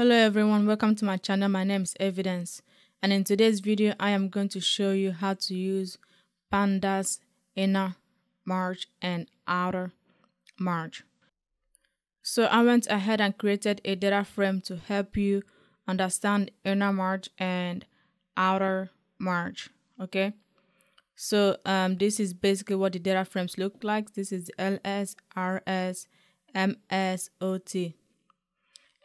Hello everyone, welcome to my channel. My name is Evidence and in today's video I am going to show you how to use pandas inner merge and outer merge. So I went ahead and created a data frame to help you understand inner merge and outer merge. Okay. So um, this is basically what the data frames look like. This is LS, RS, MS, OT.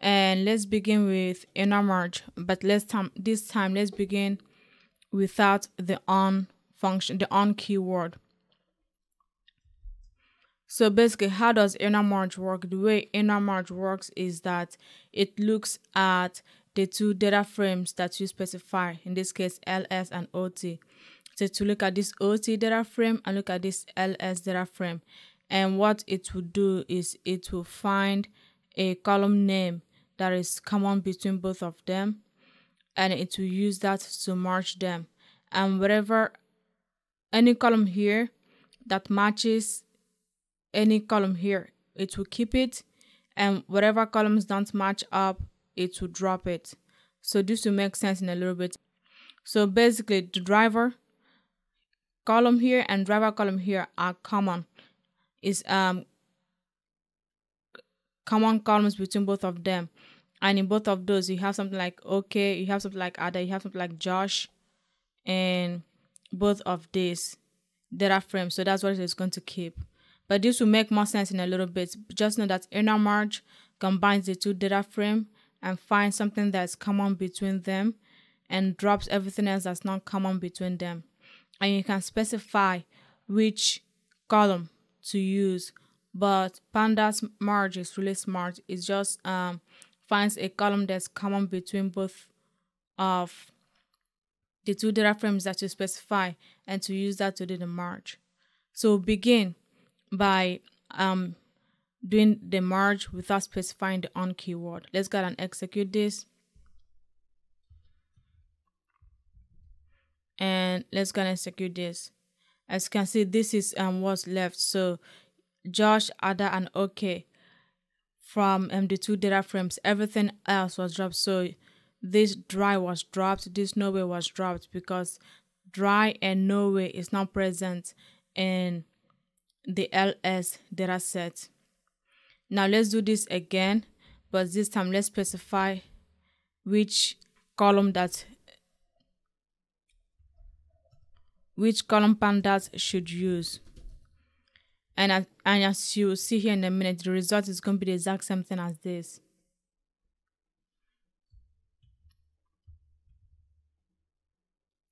And let's begin with inner merge. But let's time this time let's begin without the on function, the on keyword. So basically, how does inner merge work? The way inner merge works is that it looks at the two data frames that you specify, in this case LS and OT. So to look at this OT data frame and look at this LS data frame. And what it will do is it will find a column name that is common between both of them and it will use that to merge them. And whatever any column here that matches any column here, it will keep it and whatever columns don't match up, it will drop it. So this will make sense in a little bit. So basically the driver column here and driver column here are common. Is um common columns between both of them. And in both of those you have something like okay, you have something like Ada, you have something like Josh and both of these data frames. So that's what it's going to keep. But this will make more sense in a little bit. Just know that inner merge combines the two data frame and finds something that's common between them and drops everything else that's not common between them. And you can specify which column to use. But pandas merge is really smart. It just um, finds a column that's common between both of the two data frames that you specify and to use that to do the merge. So begin by um, doing the merge without specifying the on keyword. Let's go and execute this. And let's go and execute this. As you can see, this is um what's left. So Josh, Ada, and OK from um, the two data frames, everything else was dropped. So this dry was dropped, this no way was dropped because dry and no way is not present in the ls data set. Now let's do this again, but this time let's specify which column that which column pandas should use. And as, and as you see here in a minute, the result is going to be the exact same thing as this.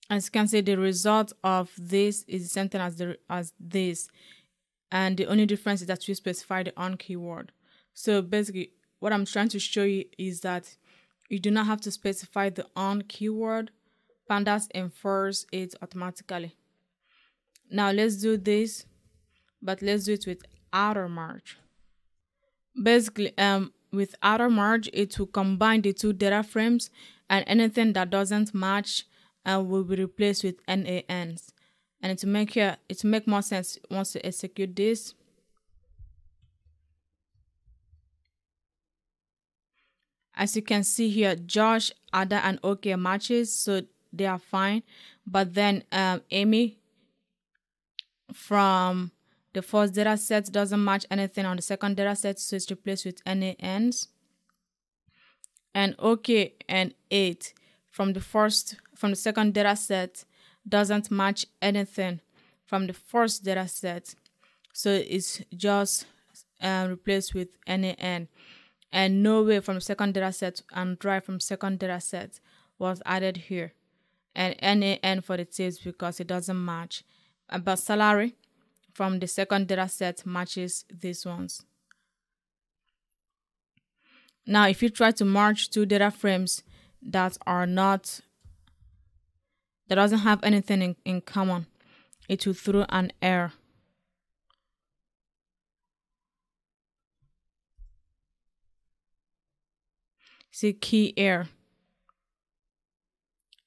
As you can see, the result of this is the same thing as, the, as this and the only difference is that we specify the on keyword. So basically, what I'm trying to show you is that you do not have to specify the on keyword. Pandas infers it automatically. Now let's do this, but let's do it with outer merge. Basically, um, with outer merge, it will combine the two data frames and anything that doesn't match uh, will be replaced with NANs and to make here it make more sense once to execute this. As you can see here josh ada and ok matches so they are fine. But then um, amy from the first data set doesn't match anything on the second data set so it's replaced with NANs and ok and 8 from the first from the second data set doesn't match anything from the first data set. So it's just uh, replaced with NAN. And no way from the second data set and dry from second data set was added here. And NAN for the tables because it doesn't match. But salary from the second data set matches these ones. Now, if you try to merge two data frames that are not that doesn't have anything in, in common, it will throw an error. See key error.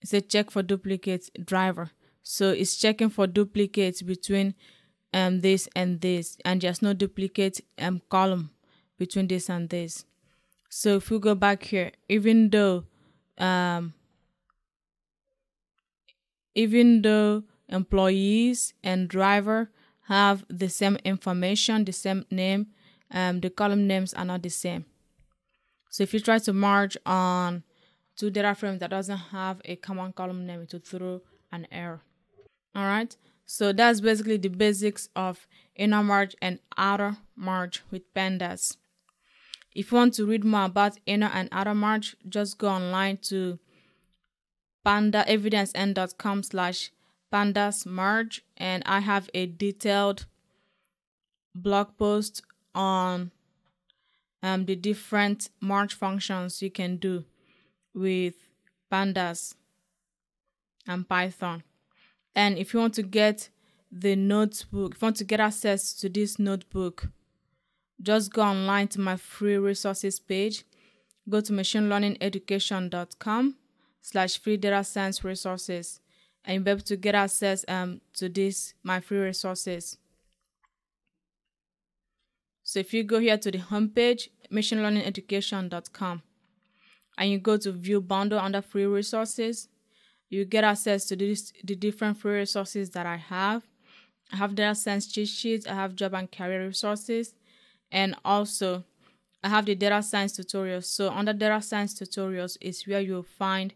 It's a check for duplicate driver. So it's checking for duplicates between um this and this, and there's no duplicate um column between this and this. So if we go back here, even though um, even though employees and driver have the same information, the same name, um, the column names are not the same. So if you try to merge on two data frames that doesn't have a common column name, it will throw an error. All right. So that's basically the basics of inner merge and outer merge with pandas. If you want to read more about inner and outer merge, just go online to pandaevidencen.com slash pandas merge and I have a detailed blog post on um, the different merge functions you can do with pandas and Python. And if you want to get the notebook, if you want to get access to this notebook, just go online to my free resources page. Go to machinelearningeducation.com slash free data science resources and you'll be able to get access um, to this, my free resources. So if you go here to the homepage, machinelearningeducation.com, and you go to view bundle under free resources, you get access to this, the different free resources that I have. I have data science cheat sheets, I have job and career resources, and also I have the data science tutorials. So under data science tutorials is where you'll find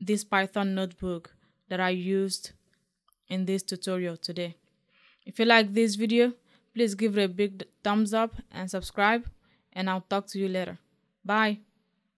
this Python notebook that I used in this tutorial today. If you like this video, please give it a big thumbs up and subscribe and I'll talk to you later. Bye.